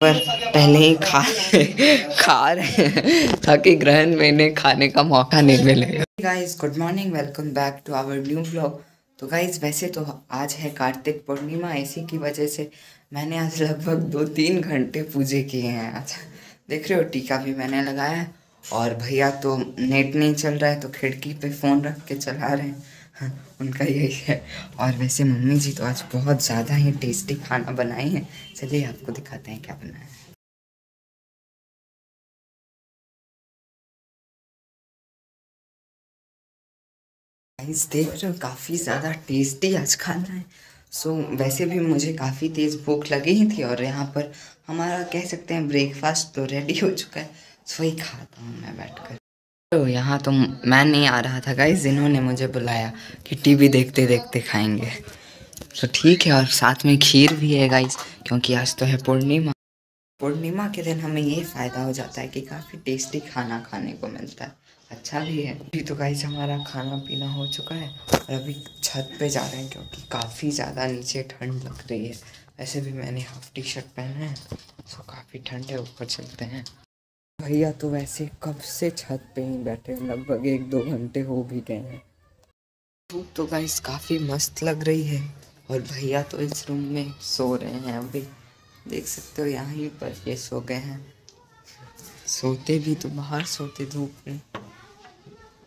पर पहले ही खा खा रहे हैं, ताकि ग्रहण में इन्हें खाने का मौका नहीं मिलेगा guys good morning welcome back to our new blog तो गाइस वैसे तो आज है कार्तिक पूर्णिमा, इसी की वजह से मैंने आज लगभग दो तीन घंटे पूजे किए हैं। आज देख रहे हो, टीका भी मैंने लगाया है, और भैया तो नेट नहीं चल रहा है तो खिड़की पे फ़ोन रख के चला रहे हैं। हाँ, उनका यही है। और वैसे मम्मी जी तो आज बहुत ज़्यादा ही टेस्टी खाना बनाए हैं। चलिए आपको दिखाते हैं क्या बनाया है। देख रहे हो काफ़ी ज़्यादा टेस्टी आज खाना है। सो so, वैसे भी मुझे काफ़ी तेज़ भूख लगी ही थी और यहाँ पर हमारा कह सकते हैं ब्रेकफास्ट तो रेडी हो चुका है। सो वही खाता हूँ मैं बैठकर। तो यहाँ तो मैं नहीं आ रहा था गाइज़ इन्होंने मुझे बुलाया कि टीवी देखते देखते खाएँगे। तो ठीक है, और साथ में खीर भी है गाइज़ क्योंकि आज तो है पूर्णिमा। पूर्णिमा के दिन हमें ये फ़ायदा हो जाता है कि काफ़ी टेस्टी खाना खाने को मिलता है। अच्छा भी है। अभी तो गाइज़ हमारा खाना पीना हो चुका है, और अभी छत पे जा रहे हैं क्योंकि काफ़ी ज़्यादा नीचे ठंड लग रही है। वैसे भी मैंने हाफ़ टी शर्ट पहना है तो काफ़ी ठंड है, ऊपर चलते हैं। भैया तो वैसे कब से छत पे ही बैठे लगभग एक दो घंटे हो भी गए हैं। धूप तो गाइस काफ़ी मस्त लग रही है, और भैया तो इस रूम में सो रहे हैं अभी। देख सकते हो यहाँ पर ये सो गए हैं। सोते भी तो बाहर सोते धूप में।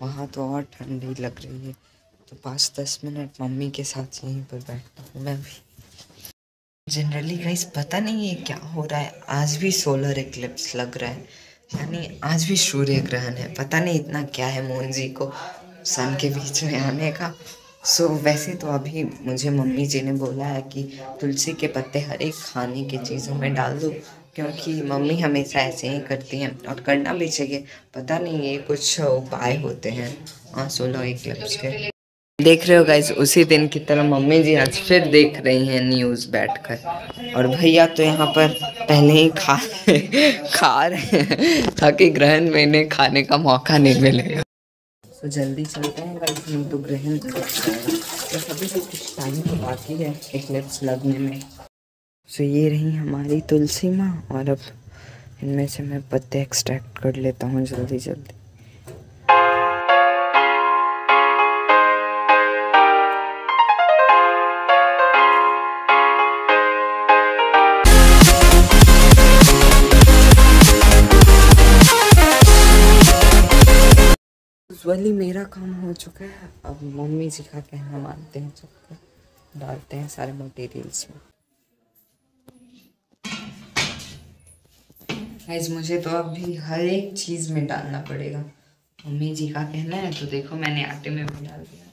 वहाँ तो और ठंडी लग रही है। तो पाँच दस मिनट मम्मी के साथ यहीं पर बैठता हूँ मैं भी। जनरली गाइस पता नहीं है क्या हो रहा है, आज भी सोलर इक्लिप्स लग रहा है। यानी आज भी सूर्य ग्रहण है। पता नहीं इतना क्या है मोहन जी को सन के बीच में आने का। सो so, वैसे तो अभी मुझे मम्मी जी ने बोला है कि तुलसी के पत्ते हर एक खाने की चीज़ों में डाल दो क्योंकि मम्मी हमेशा ऐसे ही करती हैं और करना भी चाहिए। पता नहीं ये कुछ उपाय होते हैं। हाँ सोलह एक लफ्ज के देख रहे हो गाइज़ उसी दिन की तरह मम्मी जी आज फिर देख रही हैं न्यूज़ बैठकर। और भैया तो यहाँ पर पहले ही खा खा रहे हैं ताकि ग्रहण में इन्हें खाने का मौका नहीं मिलेगा तो जल्दी चलते हैं गाइज़ नहीं तो ग्रहण तो अभी तो कुछ टाइम तो बाकी है इक्लिप्स लगने में। तो ये रही हमारी तुलसी माँ और अब इनमें से मैं पत्ते एक्सट्रैक्ट कर लेता हूँ जल्दी जल्दी यूजली मेरा काम हो चुका है, अब मम्मी जी का कहना मानते हैं सबको डालते हैं सारे मटेरियल्स में। गाइस मुझे तो अभी हर एक चीज़ में डालना पड़ेगा। मम्मी जी का कहना है तो देखो मैंने आटे में भी डाल दिया।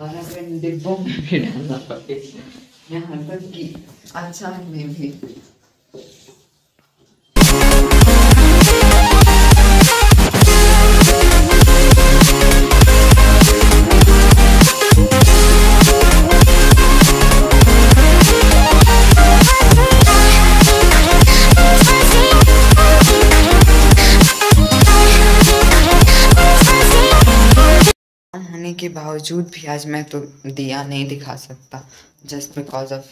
और अगर डिब्बों में भी डालना पड़ेगा। यहाँ तक कि अचार में भी। के बावजूद भी आज मैं तो दिया नहीं दिखा सकता जस्ट बिकॉज़ ऑफ़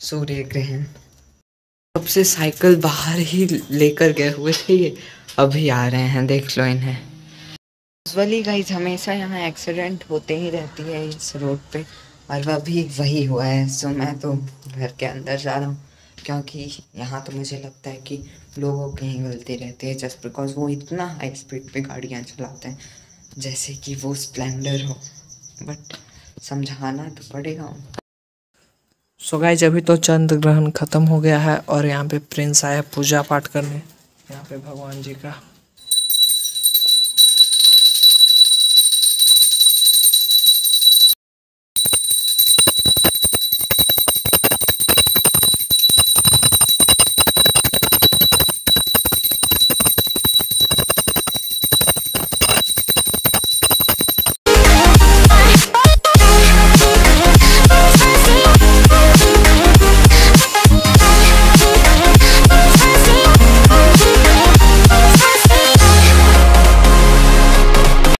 सूर्य ग्रहण कब से साइकिल बाहर ही लेकर गए हुए थे ये, अभी आ रहे हैं, देख लो इन्हें। यूजली गाइज़ हमेशा यहाँ एक्सीडेंट होते ही रहती है इस रोड पे, और वह भी वही हुआ है सो मैं तो घर के अंदर जा रहा हूँ, क्योंकि यहाँ तो मुझे लगता है कि लोगों की ही गलती रहती है जस्ट बिकॉज़ वो इतना हाई स्पीड पे गाड़ियाँ चलाते हैं। जैसे कि वो स्प्लेंडर हो, बट समझाना तो पड़ेगा सो गाइज़ अभी तो चंद्र ग्रहण खत्म हो गया है और यहाँ पे प्रिंस आया पूजा पाठ करने। यहाँ पे भगवान जी का